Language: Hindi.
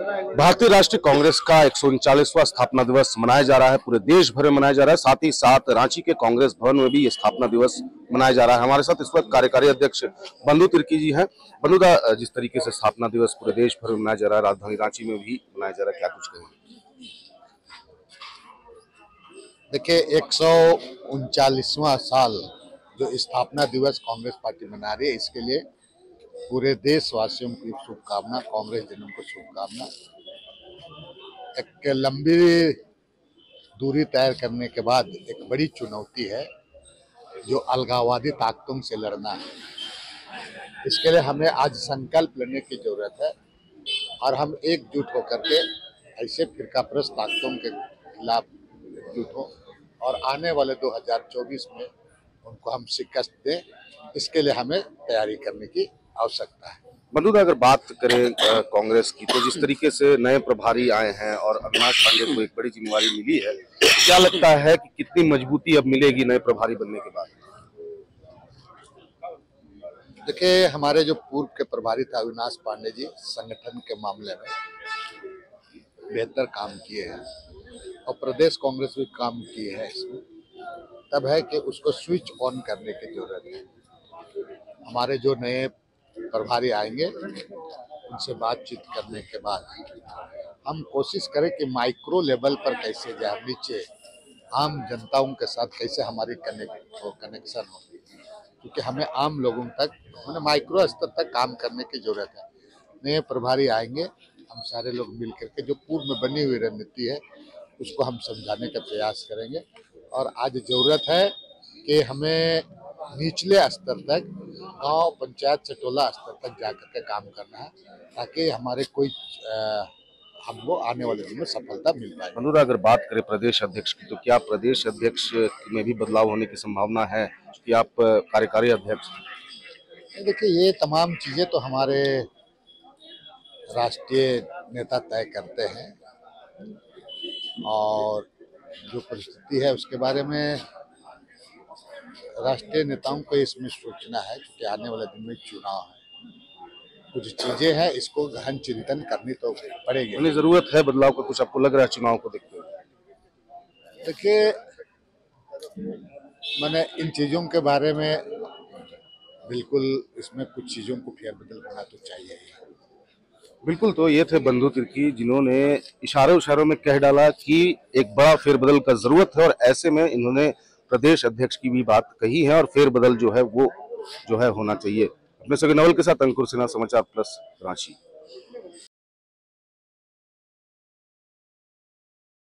भारतीय राष्ट्रीय कांग्रेस का एक स्थापना दिवस मनाया जा रहा है। पूरे देश भर में मनाया जा रहा है। साथ ही साथ रांची के कांग्रेस भवन में भी स्थापना दिवस मनाया जा रहा है। हमारे साथ इस वक्त कार्यकारी अध्यक्ष बंधु तिर्की जी हैं। बंधुदा जिस तरीके से स्थापना दिवस पूरे देश भर में मनाया जा रहा है, राजधानी रांची में भी मनाया जा रहा है, क्या कुछ कहेंगे देखिए, एक सौ साल जो स्थापना दिवस कांग्रेस पार्टी मना रही है, इसके लिए पूरे देशवासियों की शुभकामना, कांग्रेस जनों को शुभकामना। एक लंबी दूरी तय करने के बाद एक बड़ी चुनौती है, जो अलगावादी ताकतों से लड़ना है। इसके लिए हमें आज संकल्प लेने की ज़रूरत है, और हम एकजुट होकर के ऐसे फिरकाप्रस्त ताकतों के खिलाफ एकजुट हों, और आने वाले 2024 में उनको हम शिकस्त दें। इसके लिए हमें तैयारी करने की आवश्यकता है। बंधुदा अगर बात करें कांग्रेस की तो जिस तरीके से नए प्रभारी आए हैं और अविनाश पांडे को एक बड़ी जिम्मेवारी मिली है, क्या लगता है कि कितनी मजबूती अब मिलेगी नए प्रभारी बनने के बाद? देखिए, हमारे जो पूर्व के प्रभारी थे अविनाश पांडे जी, संगठन के मामले में बेहतर काम किए हैं और प्रदेश कांग्रेस भी काम की है इसमें। तब है कि उसको स्विच ऑन करने की ज़रूरत है। हमारे जो नए प्रभारी आएँगे, उनसे बातचीत करने के बाद हम कोशिश करें कि माइक्रो लेवल पर कैसे जाए, नीचे आम जनताओं के साथ कैसे हमारी कनेक्ट हो कनेक्शन हो। क्योंकि हमें आम लोगों तक मैंने माइक्रो स्तर तक काम करने की ज़रूरत है। नए प्रभारी आएँगे, हम सारे लोग मिल करके जो पूर्व में बनी हुई रणनीति है, उसको हम समझाने का प्रयास करेंगे। और आज ज़रूरत है कि हमें निचले स्तर तक गाँव पंचायत से टोला स्तर तक जाकर के काम करना है ताकि हमारे कोई हमको आने वाले दिन में सफलता मिल पाए। अनुरा अगर बात करें प्रदेश अध्यक्ष की तो क्या प्रदेश अध्यक्ष में भी बदलाव होने की संभावना है? कि आप कार्यकारी अध्यक्ष? देखिए ये तमाम चीज़ें तो हमारे राष्ट्रीय नेता तय करते हैं और जो परिस्थिति है उसके बारे में राष्ट्रीय नेताओं को इसमें सोचना है क्योंकि आने वाले दिन में चुनाव है। कुछ चीज़ें हैं इसको गहन चिंतन करनी तो पड़ेगी। उन्हें ज़रूरत है बदलाव का कुछ आपको लग रहा है चुनाव को देखते हुए? देखिए मैंने इन चीज़ों के बारे में बिल्कुल इसमें कुछ चीज़ों को फेरबदल करना तो चाहिए ही। बिल्कुल तो ये थे बंधु तिर्की जिन्होंने इशारों इशारों में कह डाला कि एक बड़ा फेरबदल का ज़रूरत है और ऐसे में इन्होंने प्रदेश अध्यक्ष की भी बात कही है और फेरबदल जो है वो जो है होना चाहिए। अपने सगे नवल के साथ अंकुर सिन्हा, समाचार प्लस, रांची।